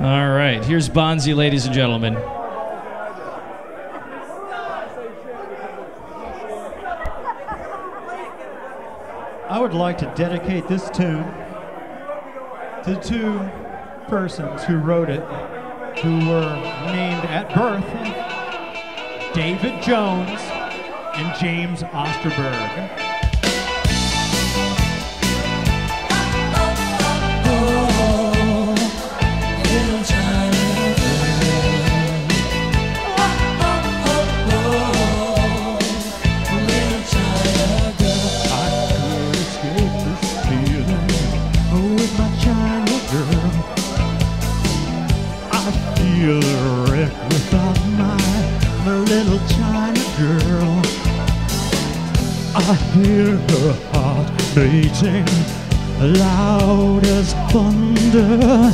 All right, here's Bonzi, ladies and gentlemen. I would like to dedicate this tune to two persons who wrote it, who were named at birth David Jones and James Osterberg. Feel a wreck without my, my little China girl. I hear her heart beating loud as thunder.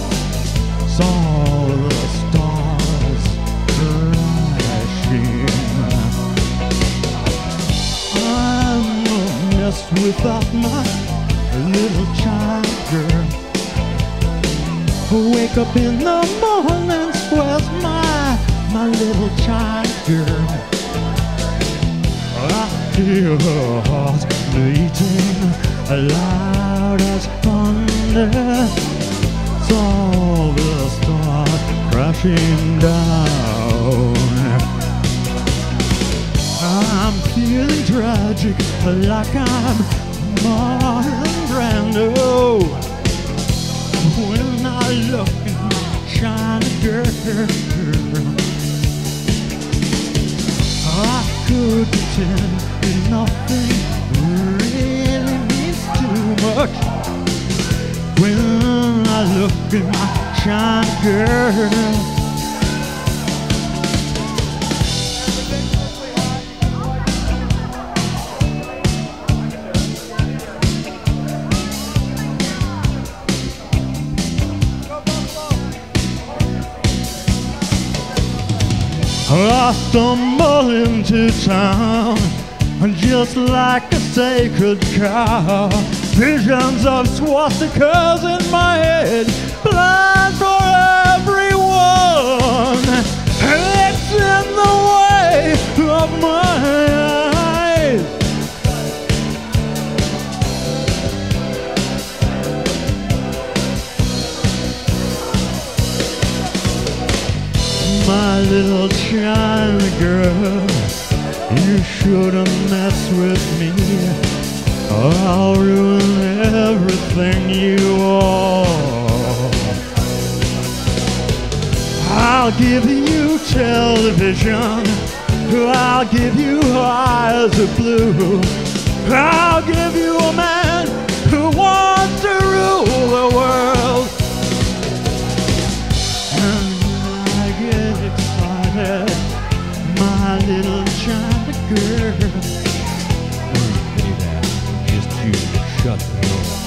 Saw the stars crashing. I'm a mess without my little China girl. Wake up in the morning, where's my, my little child girl? I hear her heart beating loud as thunder. Saw the stars crashing could pretend that nothing really means too much. When I look at my shiny girl. I stumble into town And just like a sacred cow. Visions of swastikas in my little China girl, you shouldn't mess with me. Or I'll ruin everything you are. I'll give you television. I'll give you eyes of blue. I'll give you a man who wants to rule the world. Shut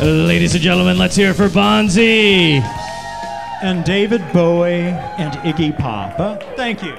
Ladies and gentlemen, let's hear for Bonzi. and David Bowie and Iggy Pop. Thank you.